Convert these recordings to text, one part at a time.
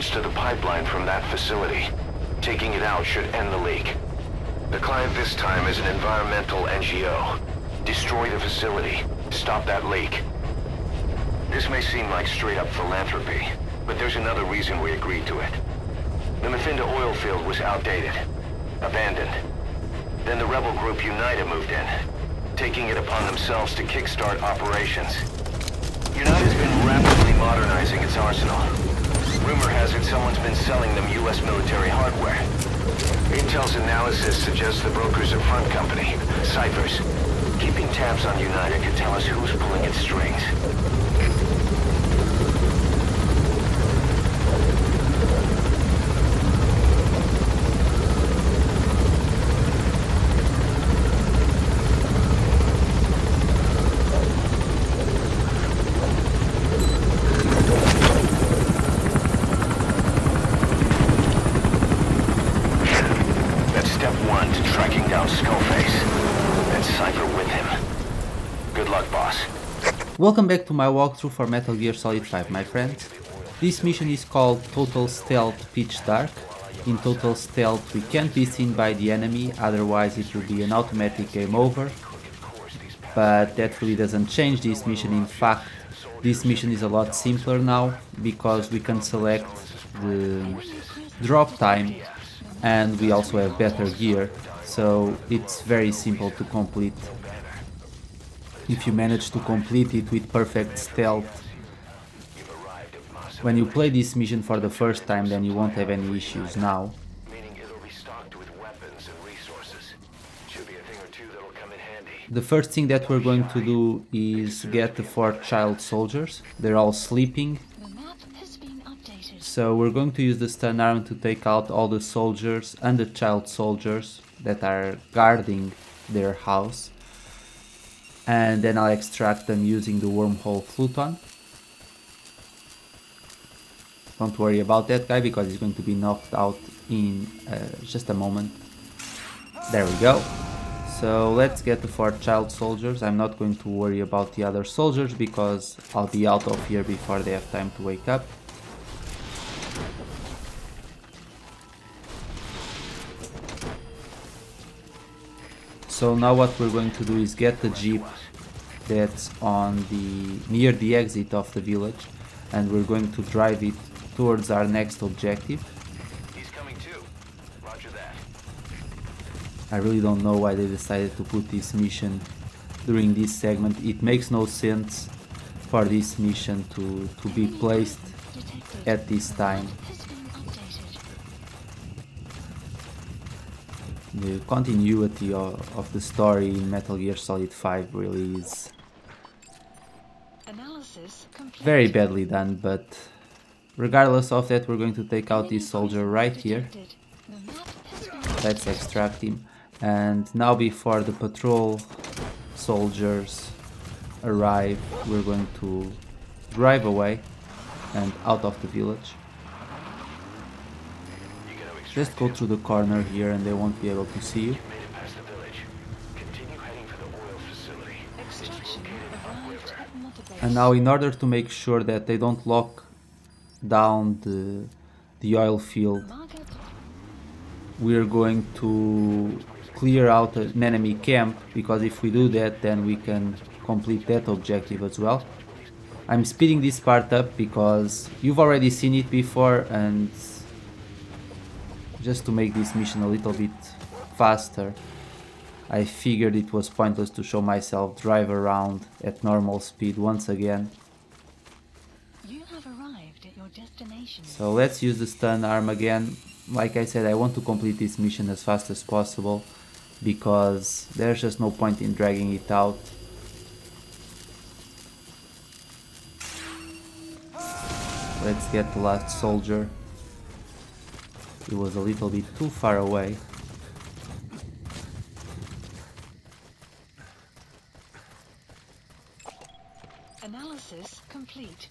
runs to the pipeline from that facility. Taking it out should end the leak. The client this time is an environmental NGO. Destroy the facility. Stop that leak. This may seem like straight-up philanthropy, but there's another reason we agreed to it. The Mfinda oil field was outdated, abandoned. Then the rebel group UNITA moved in, taking it upon themselves to kickstart operations. UNITA's been rapidly modernizing its arsenal. Rumor has it someone's been selling them U.S. military hardware. Intel's analysis suggests the broker's a front company, Ciphers. Keeping tabs on UNITA could tell us who's pulling its strings. That's step one to tracking down Skullface. And Cipher with him. Good luck, boss. Welcome back to my walkthrough for Metal Gear Solid 5 my friends. This mission is called Total Stealth Pitch Dark. In Total Stealth we can't be seen by the enemy, otherwise it will be an automatic game over. But that really doesn't change this mission, in fact this mission is a lot simpler now because we can select the drop time and we also have better gear so it's very simple to complete if you manage to complete it with perfect stealth when you play this mission for the first time then you won't have any issues now Meaning it'll be stocked with weapons and resources. Should be a thing or two that'll come in handy. the first thing that we're going to do is get the four child soldiers they're all sleeping The map has been updated. So we're going to use the stun arm to take out all the soldiers and the child soldiers that are guarding their house. And then I'll extract them using the wormhole Fulton. Don't worry about that guy because he's going to be knocked out in uh, just a moment. There we go. So let's get the four child soldiers. I'm not going to worry about the other soldiers because I'll be out of here before they have time to wake up. So now what we're going to do is get the jeep that's on the near the exit of the village and we're going to drive it towards our next objective. He's coming too. Roger that. I really don't know why they decided to put this mission during this segment. It makes no sense for this mission to, to be placed at this time. The continuity of, of the story in Metal Gear Solid 5 really is very badly done, but regardless of that we're going to take out this soldier right here. Detected. The map has been Let's extract him. And now before the patrol soldiers arrive, we're going to drive away and out of the village. You gotta extract Just go through the corner here and they won't be able to see you. Made it past the village. Continue heading for the oil facility. extraction arrived at Mother Base. And now in order to make sure that they don't lock down the, the oil field, we're going to clear out an enemy camp because if we do that then we can complete that objective as well. I'm speeding this part up because you've already seen it before and just to make this mission a little bit faster I figured it was pointless to show myself drive around at normal speed once again. You have arrived at your destination. So let's use the stun arm again. Like I said, I want to complete this mission as fast as possible because there's just no point in dragging it out. Let's get the last soldier. He was a little bit too far away. Analysis complete.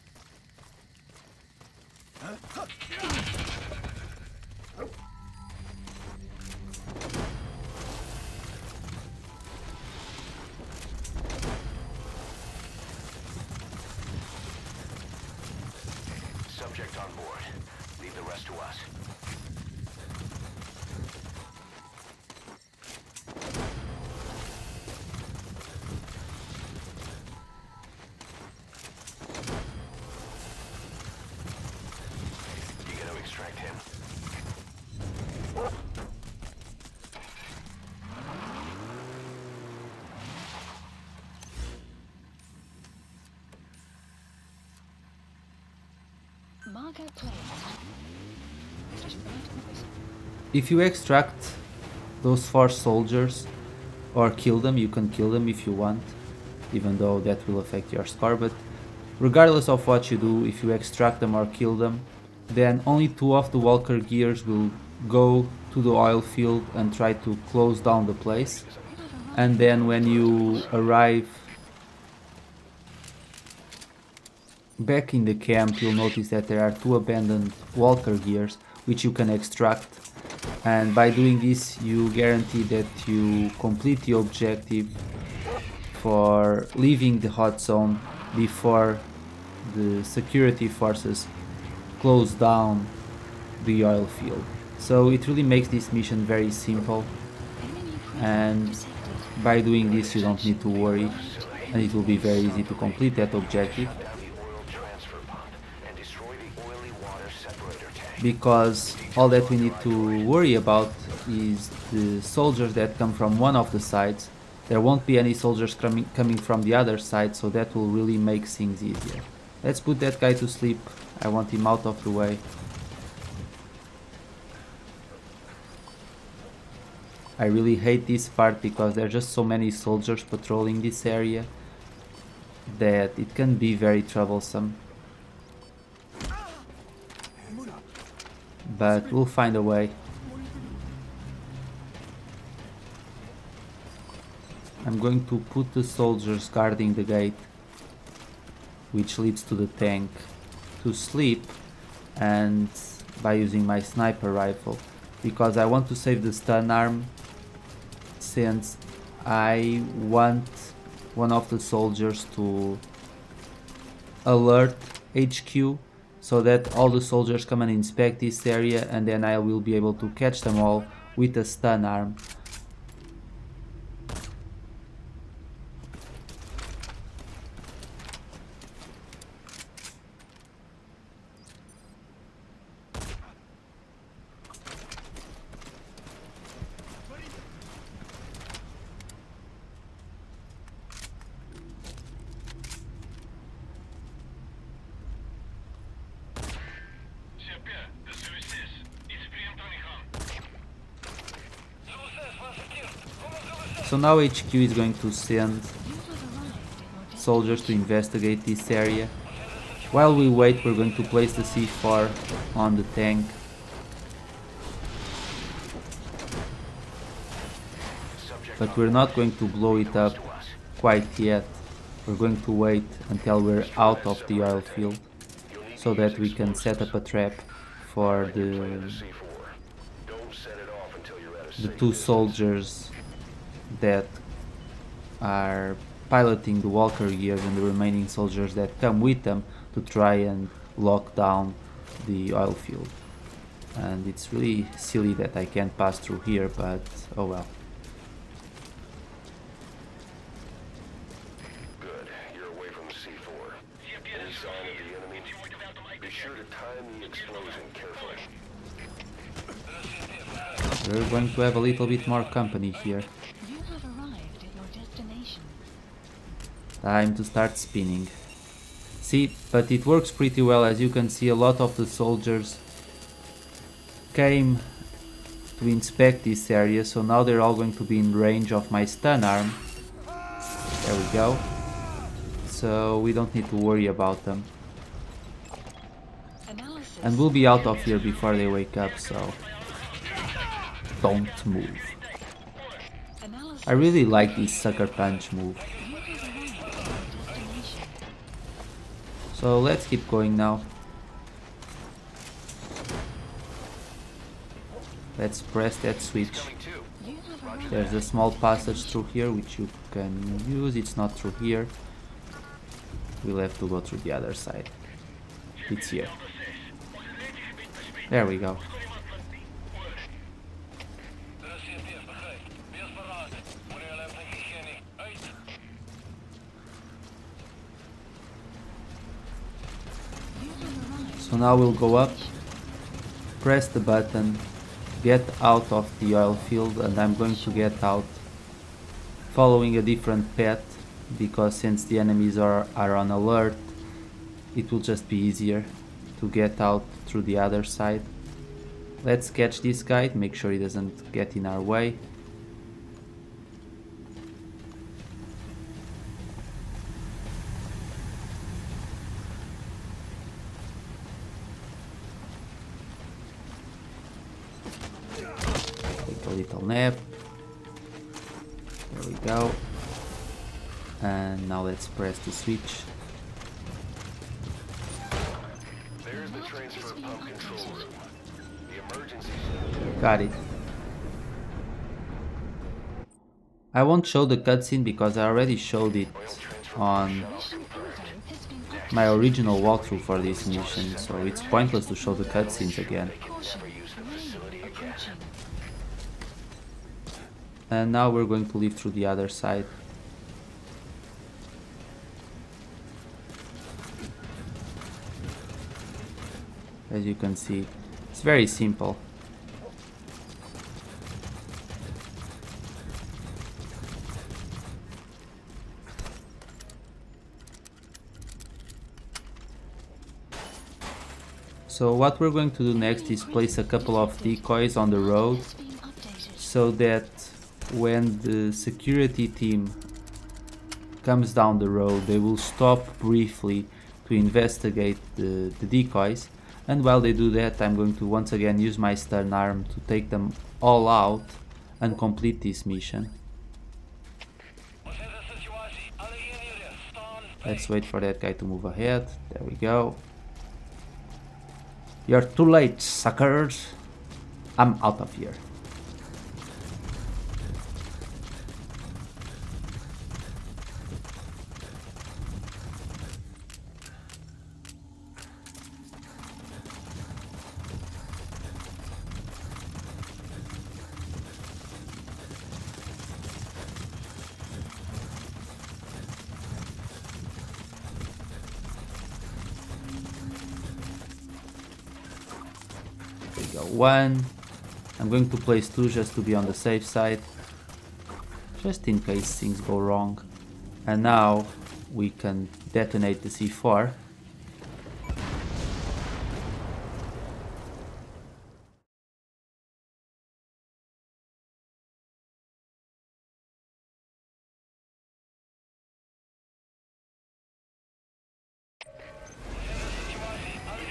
If you extract those four soldiers or kill them, you can kill them if you want, even though that will affect your score, but regardless of what you do, if you extract them or kill them, then only two of the Walker gears will go to the oil field and try to close down the place. And then when you arrive back in the camp, you'll notice that there are two abandoned Walker gears which you can extract. And by doing this, you guarantee that you complete the objective for leaving the hot zone before the security forces close down the oil field. So it really makes this mission very simple and by doing this you don't need to worry and it will be very easy to complete that objective because all that we need to worry about is the soldiers that come from one of the sides. There won't be any soldiers coming coming from the other side, so that will really make things easier. Let's put that guy to sleep. I want him out of the way. I really hate this part because there are just so many soldiers patrolling this area that it can be very troublesome. But we'll find a way. I'm going to put the soldiers guarding the gate which leads to the tank to sleep and by using my sniper rifle because I want to save the stun arm since I want one of the soldiers to alert HQ so that all the soldiers come and inspect this area and then I will be able to catch them all with a stun arm. So now HQ is going to send soldiers to investigate this area. While we wait, we're going to place the C4 on the tank. But we're not going to blow it up quite yet. We're going to wait until we're out of the oil field so that we can set up a trap for the C4. Don't set it off until you're at a the two soldiers that are piloting the walker gears and the remaining soldiers that come with them to try and lock down the oil field. And it's really silly that I can't pass through here, but oh well. Good. You're away from the C4. Any sign of the enemy? Be sure to time the explosion carefully. We're going to have a little bit more company here. You have arrived at your destination. Time to start spinning. See, but it works pretty well as you can see a lot of the soldiers came to inspect this area so now they're all going to be in range of my stun arm. There we go. So we don't need to worry about them. And we'll be out of here before they wake up so don't move. I really like this sucker punch move. So let's keep going now. Let's press that switch. There's a small passage through here which you can use. It's not through here. We'll have to go through the other side. It's here. There we go. Now we'll go up, press the button, get out of the oil field and I'm going to get out following a different path because since the enemies are, are on alert it will just be easier to get out through the other side. Let's catch this guy, make sure he doesn't get in our way. Take nap. There we go. And now let's press the switch. There's the transfer pump control room. The emergency Got it. I won't show the cutscene because I already showed it on Mission info has been my original walkthrough for this mission, so it's pointless to show the cutscenes again. And now we're going to leave through the other side. As you can see, it's very simple. So what we're going to do next is place a couple of decoys on the road so that when the security team comes down the road they will stop briefly to investigate the, the decoys and while they do that I'm going to once again use my stun arm to take them all out and complete this mission. Let's wait for that guy to move ahead. There we go. You're too late, suckers. I'm out of here. One. I'm going to place two just to be on the safe side. Just in case things go wrong. And now we can detonate the C4.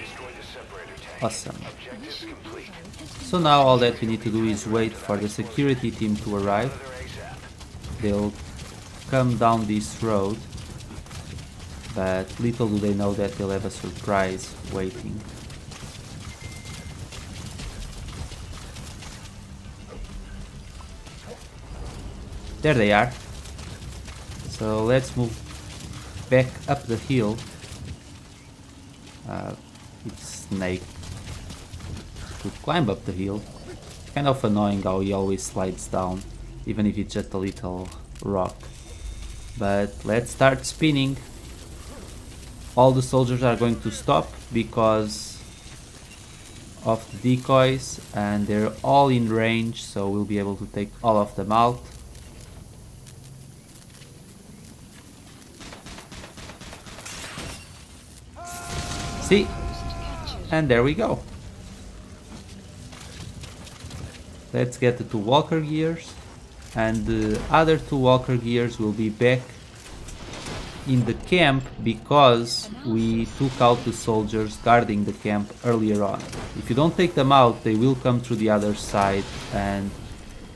Destroy the separator. Awesome. So now all that we need to do is wait for the security team to arrive. They'll come down this road. But little do they know that they'll have a surprise waiting. There they are. So let's move back up the hill. Uh, it's Snake to climb up the hill. Kind of annoying how he always slides down, even if it's just a little rock. But let's start spinning. All the soldiers are going to stop because of the decoys and they're all in range so we'll be able to take all of them out. See? And there we go. Let's get the two walker gears and the other two walker gears will be back in the camp because we took out the soldiers guarding the camp earlier on. If you don't take them out they will come through the other side and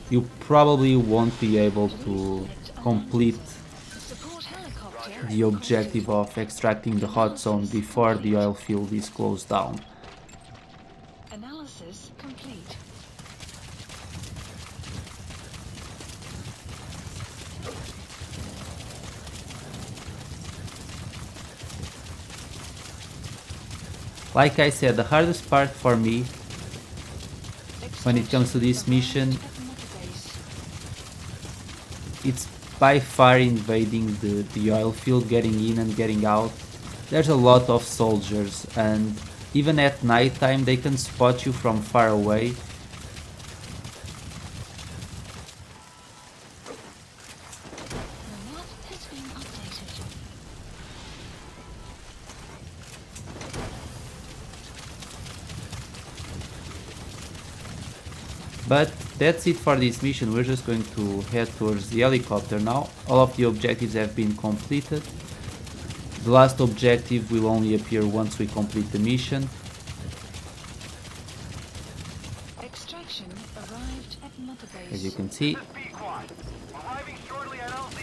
you probably won't be able to complete the objective of extracting the hot zone before the oil field is closed down. Analysis complete. Like I said, the hardest part for me when it comes to this mission, it's by far invading the, the oil field, getting in and getting out. There's a lot of soldiers and even at nighttime they can spot you from far away. The map has been updated. But that's it for this mission, we're just going to head towards the helicopter now. All of the objectives have been completed. The last objective will only appear once we complete the mission. Extraction arrived at mother base. as you can see. Pequod. Arriving shortly at LZ.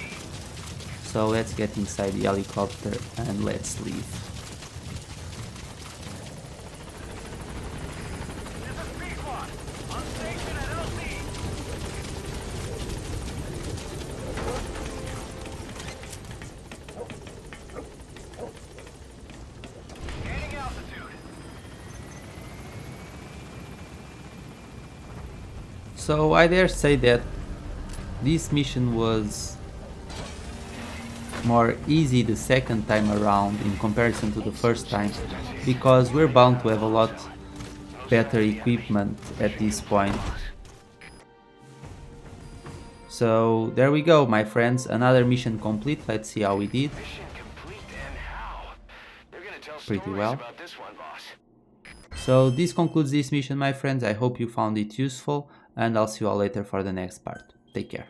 So let's get inside the helicopter and let's leave. This is Pequod. On station at LZ. Gaining altitude. So I dare say that this mission was more easy the second time around in comparison to the first time because we're bound to have a lot better equipment at this point. So there we go my friends, another mission complete, let's see how we did. Mission complete and how? They're gonna tell Pretty well. about this one, boss. So this concludes this mission my friends, I hope you found it useful and I'll see you all later for the next part. Take care.